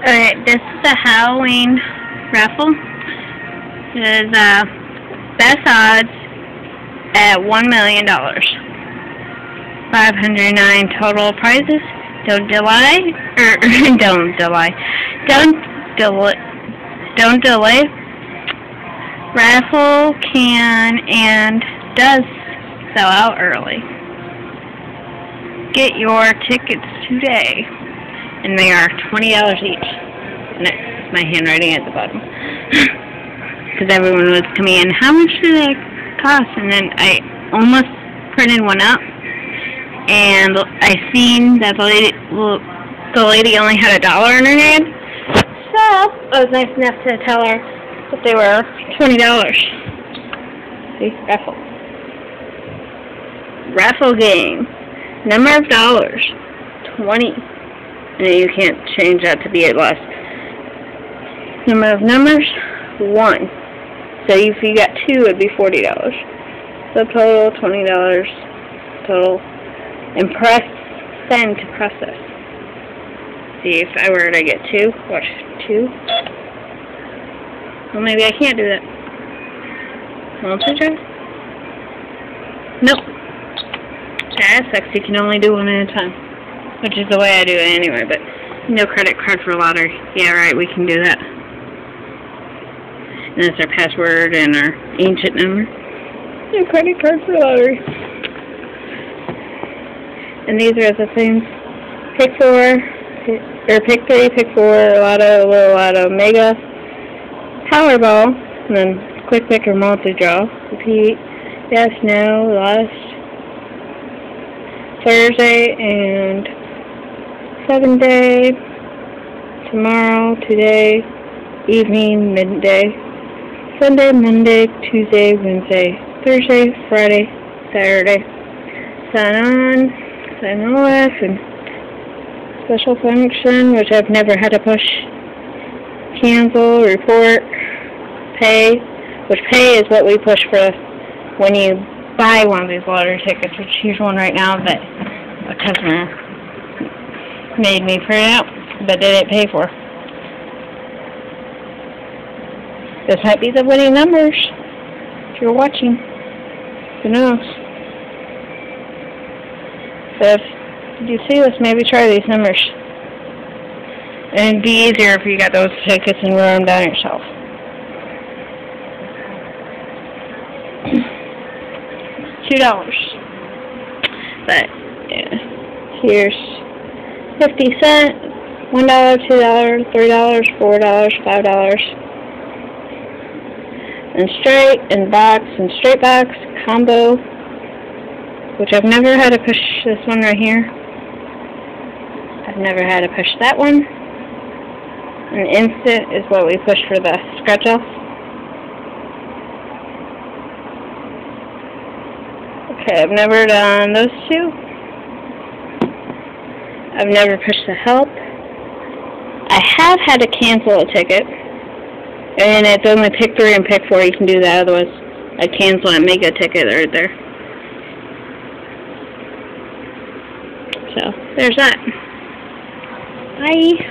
Alright, this is the Halloween raffle. It is uh, best odds at $1 million. 509 total prizes. Don't delay, or don't delay. Don't delay. Don't delay. Raffle can and does sell out early. Get your tickets today and they are twenty dollars each. And it's my handwriting at the bottom because everyone was coming in. How much do they cost? And then I almost printed one up, and I seen that the lady, the lady only had a dollar in her hand. So I was nice enough to tell her that they were twenty dollars. See, raffle. Raffle game. Number of dollars, twenty and you can't change that to be a less. Number of numbers, one. So if you got two, it'd be $40. So total, $20 total. And press send to process. See if I were to get two, watch, two. Well, maybe I can't do that. Multi-draw? Nope. That sucks, you can only do one at a time. Which is the way I do it anyway, but no credit card for lottery. Yeah, right, we can do that. And that's our password and our ancient number. No credit card for lottery. And these are the things. Pick four, pick, or pick three, pick four, lotto, little lotto, mega, powerball, and then quick pick or multi-draw. Repeat, yes, no, last, Thursday, and seven day, tomorrow, today, evening, midday, Sunday, Monday, Tuesday, Wednesday, Thursday, Friday, Saturday. Sign on, sign off, and special function, which I've never had to push. Cancel, report, pay, which pay is what we push for when you buy one of these lottery tickets, which here's one right now that a customer made me print out, but they didn't pay for. This might be the winning numbers, if you're watching. Who knows? So if you see this, maybe try these numbers. And it'd be easier if you got those tickets and wrote them down yourself. Two dollars. But, yeah. Here's 50 cent, $1, $2, $3, $4, $5. And straight, and box, and straight box, combo, which I've never had to push this one right here. I've never had to push that one. And instant is what we push for the scratch off. Okay, I've never done those two. I've never pushed the help. I have had to cancel a ticket. And it's only pick three and pick four. You can do that. Otherwise, I cancel and make a ticket right there. So, there's that. Bye.